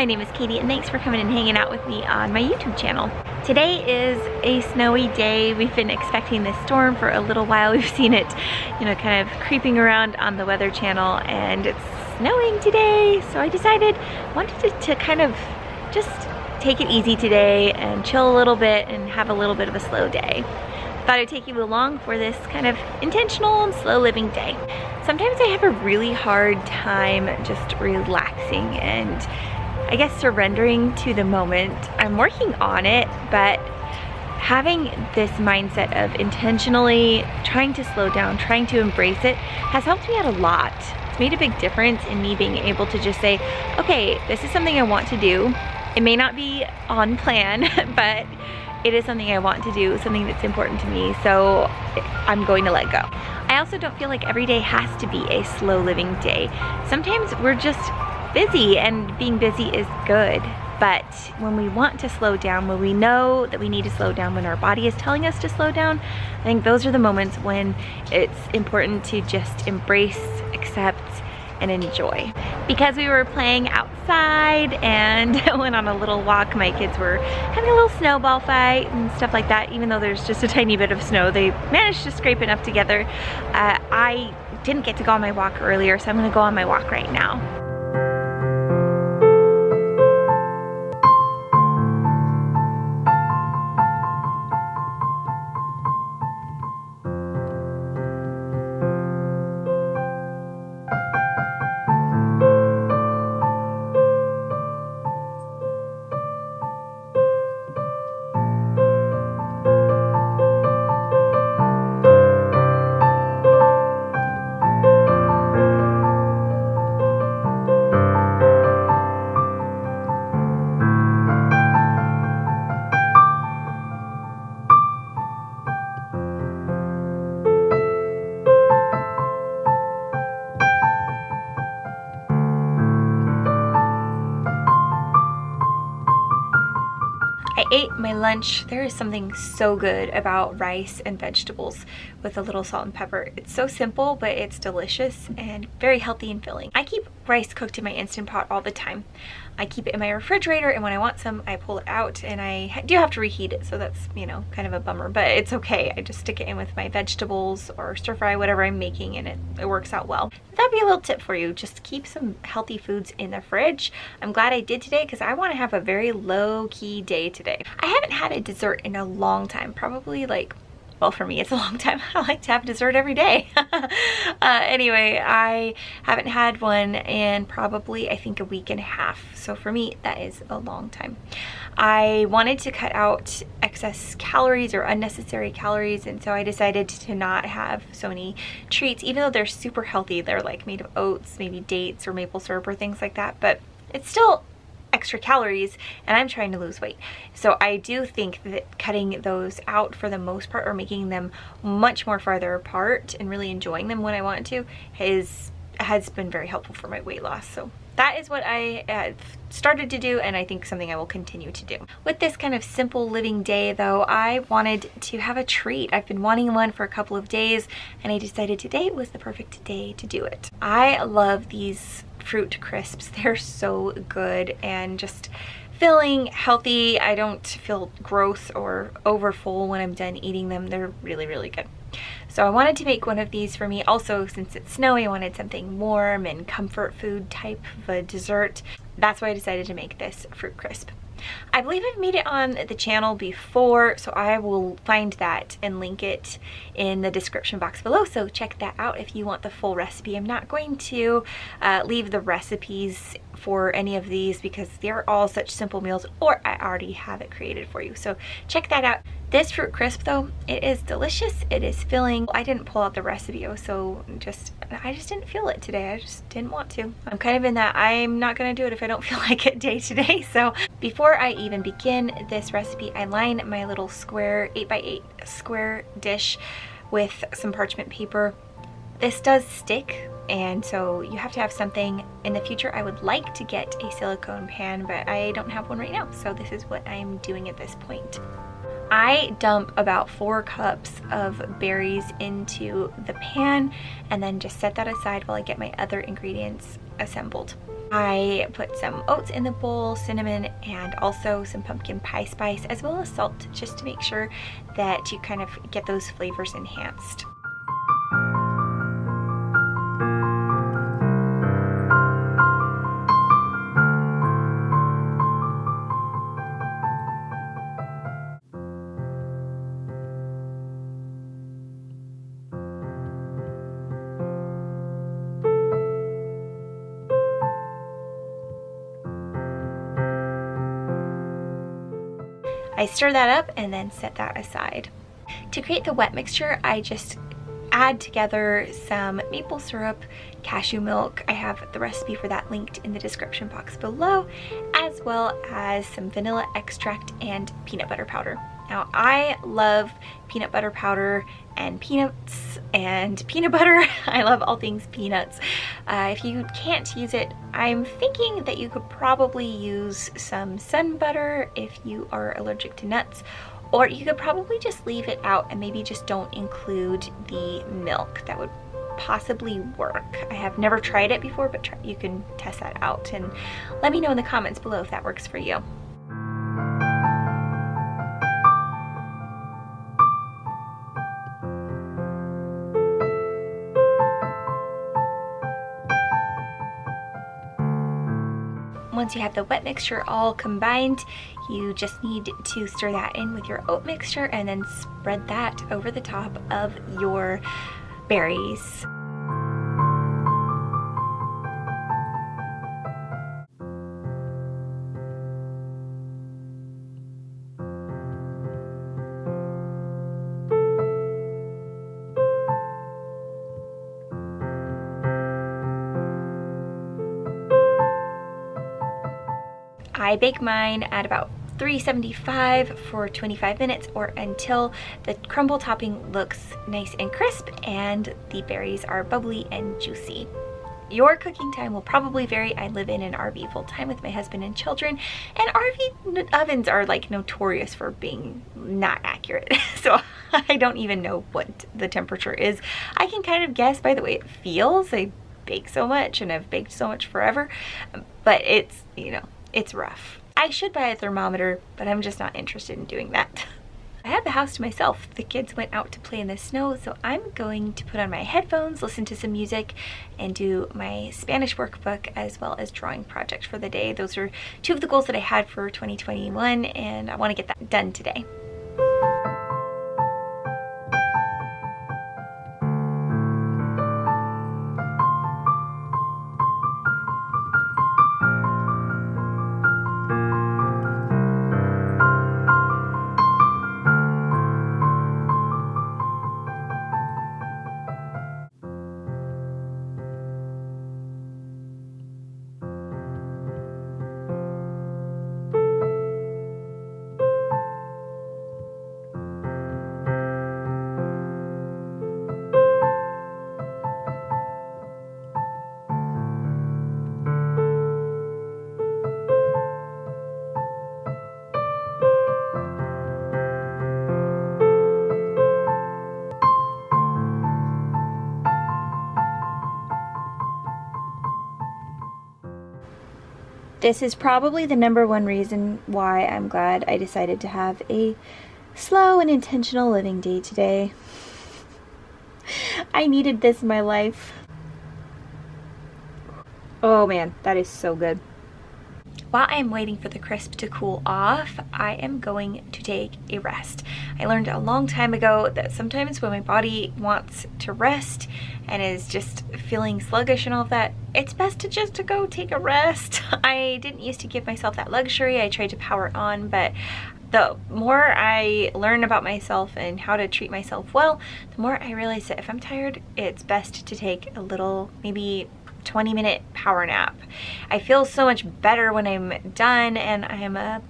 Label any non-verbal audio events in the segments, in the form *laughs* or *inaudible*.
my name is Katie and thanks for coming and hanging out with me on my YouTube channel. Today is a snowy day. We've been expecting this storm for a little while. *laughs* We've seen it, you know, kind of creeping around on the Weather Channel and it's snowing today. So I decided, wanted to, to kind of just take it easy today and chill a little bit and have a little bit of a slow day. Thought I'd take you along for this kind of intentional and slow living day. Sometimes I have a really hard time just relaxing and I guess surrendering to the moment. I'm working on it, but having this mindset of intentionally trying to slow down, trying to embrace it has helped me out a lot. It's made a big difference in me being able to just say, okay, this is something I want to do. It may not be on plan, *laughs* but it is something I want to do, something that's important to me, so I'm going to let go. I also don't feel like every day has to be a slow living day. Sometimes we're just busy and being busy is good. But when we want to slow down, when we know that we need to slow down, when our body is telling us to slow down, I think those are the moments when it's important to just embrace, accept, and enjoy. Because we were playing outside and *laughs* went on a little walk, my kids were having a little snowball fight and stuff like that. Even though there's just a tiny bit of snow, they managed to scrape enough together. Uh, I didn't get to go on my walk earlier, so I'm gonna go on my walk right now. Ate my lunch. There is something so good about rice and vegetables with a little salt and pepper. It's so simple, but it's delicious and very healthy and filling. I keep rice cooked in my Instant Pot all the time. I keep it in my refrigerator and when I want some, I pull it out and I do have to reheat it. So that's, you know, kind of a bummer, but it's okay. I just stick it in with my vegetables or stir fry, whatever I'm making and it, it works out well. That'd be a little tip for you. Just keep some healthy foods in the fridge. I'm glad I did today because I want to have a very low key day today. I haven't had a dessert in a long time, probably like well for me it's a long *laughs* time. I like to have dessert every day. *laughs* Uh, anyway I haven't had one in probably I think a week and a half. So for me that is a long time. I wanted to cut out excess calories or unnecessary calories and so I decided to not have so many treats even though they're super healthy. They're like made of oats maybe dates or maple syrup or things like that but it's still extra calories and I'm trying to lose weight. So I do think that cutting those out for the most part or making them much more farther apart and really enjoying them when I want to has, has been very helpful for my weight loss. So that is what I have started to do and I think something I will continue to do. With this kind of simple living day though, I wanted to have a treat. I've been wanting one for a couple of days and I decided today was the perfect day to do it. I love these fruit crisps. *laughs* They're so good and just filling, healthy. I don't feel gross or over full when I'm done eating them. They're really, really good. So I wanted to make one of these for me. Also, since it's snowy, I wanted something warm and comfort food type of a dessert. That's why I decided to make this fruit crisp. I believe I've made it on the channel before, so I will find that and link it in the description box below, so check that out if you want the full recipe. I'm not going to uh, leave the recipes for any of these because they're all such simple meals or I already have it created for you. So check that out. This fruit crisp though, it is delicious. It is filling. I didn't pull out the recipe oh, so just, I just didn't feel it today. I just didn't want to. I'm kind of in that I'm not gonna do it if I don't *laughs* feel like it day today. So before I even begin this recipe, I line my little square 8x8 square dish with some parchment paper. This does stick and so you have to have something in the future I would like to get a silicone pan but I don't have one right now so this is what I'm doing at this point I dump about four cups of berries into the pan and then just set that aside while I get my other ingredients assembled I put some oats in the bowl, cinnamon, and also some pumpkin pie spice, as well as salt, just to make sure that you kind of get those flavors enhanced. I stir that up and then set that aside. To create the wet mixture, I just add together some maple syrup, cashew milk. I have the recipe for that linked in the description box below, as well as some vanilla extract and peanut butter powder. Now I love peanut butter powder and peanuts and *laughs* peanut butter. I love all things peanuts. Uh, if you can't use it, I'm thinking that you could probably use some sun butter if you are allergic to nuts or you could probably just leave it out and maybe just don't include the milk. That would possibly work. I have never tried it before, but try, you can test that out and let me know in the comments below if that works for you. Once you have the wet mixture all combined, you just need to stir that in with your oat mixture and then spread that over the top of your berries. I bake mine at about 375 for 25 minutes or until the crumble topping looks nice and crisp and the berries are bubbly and juicy. Your cooking time will probably vary. I live in an RV full time with my husband and children and RV ovens are like notorious for being not accurate. *laughs* so I don't even know what the temperature is. I can kind of guess by the way it feels. I bake so much and I've baked so much forever, but it's, you know, it's rough. I should buy a thermometer, but I'm just not interested in doing that. *laughs* I have the house to myself. The kids went out to play in the snow, so I'm going to put on my headphones, listen to some music, and do my Spanish workbook as well as drawing project for the day. Those are two of the goals that I had for 2021, and I want to get that done today. This is probably the number one reason why I'm glad I decided to have a slow and intentional living day today. *laughs* I needed this in my life. Oh man, that is so good. While I'm waiting for the crisp to cool off, I am going to take a rest. I learned a long time ago that sometimes when my body wants to rest and is just feeling sluggish and all of that, it's best to just to go take a rest. *laughs* I didn't used to give myself that luxury. I tried to power on, but the more I learn about myself and how to treat myself well, the more I realize that if I'm tired, it's best to take a little, maybe 20 minute power nap. I feel so much better when I'm done and I am a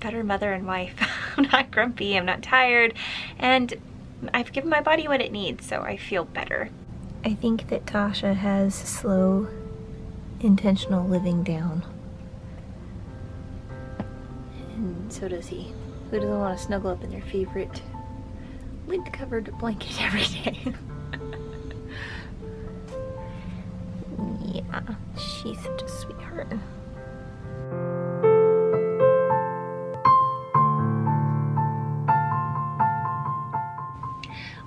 better mother and wife. *laughs* I'm not grumpy, I'm not tired, and I've given my body what it needs, so I feel better. I think that Tasha has slow, intentional living down. And so does he. Who doesn't want to snuggle up in their favorite lint-covered blanket *laughs* every day? Yeah, She's such a sweetheart.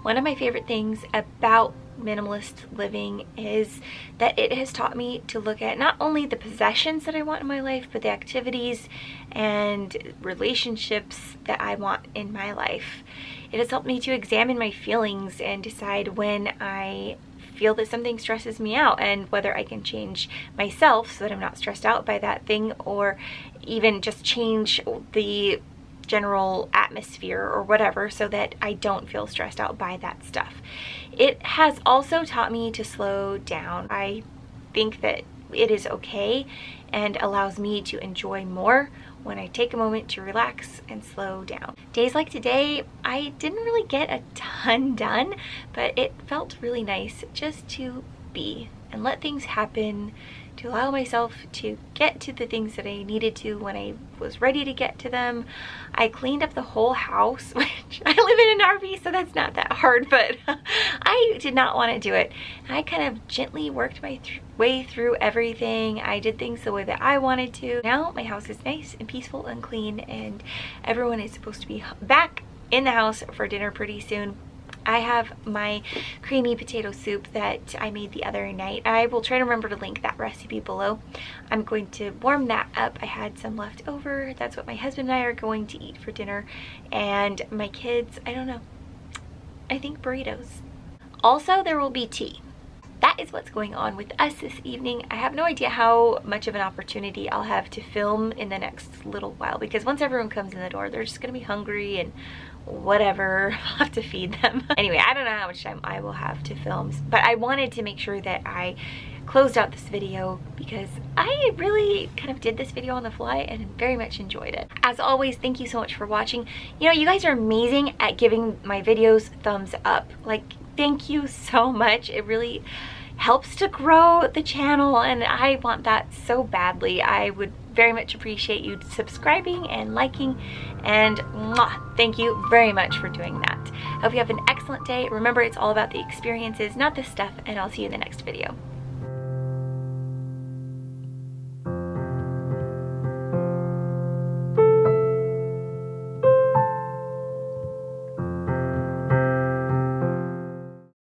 One of my favorite things about minimalist living is that it has taught me to look at not only the possessions that I want in my life, but the activities and relationships that I want in my life. It has helped me to examine my feelings and decide when I feel that something stresses me out and whether I can change myself so that I'm not stressed out by that thing or even just change the general atmosphere or whatever so that I don't feel stressed out by that stuff. It has also taught me to slow down. I think that it is okay and allows me to enjoy more when I take a moment to relax and slow down. Days like today, I didn't really get a ton *laughs* done, but it felt really nice just to be and let things happen to allow myself to get to the things that I needed to when I was ready to get to them. I cleaned up the whole house, *laughs* which I live in an RV, so that's not that hard, but *laughs* I did not want to do it. I kind of gently worked my th way through everything. I did things the way that I wanted to. Now my house is nice and peaceful and clean, and everyone is supposed to be back in the house for dinner pretty soon. I have my creamy potato soup that I made the other night. I will try to remember to link that recipe below. I'm going to warm that up. I had some left over. That's what my husband and I are going to eat for dinner. And my kids, I don't know, I think burritos. Also, there will be tea that is what's going on with us this evening. I have no idea how much of an opportunity I'll have to film in the next little while because once everyone comes in the door, they're just gonna be hungry and whatever, *laughs* I'll have to feed them. *laughs* anyway, I don't know how much time I will have to film, but I wanted to make sure that I closed out this video because I really kind of did this video on the fly and very much enjoyed it. As always, thank you so much for watching. You know, you guys are amazing at giving my videos thumbs up. Like, thank you so much. It really helps to grow the channel and I want that so badly. I would very much appreciate you subscribing and liking and mwah, thank you very much for doing that. Hope you have an excellent day. Remember, it's all about the experiences, not the stuff, and I'll see you in the next video.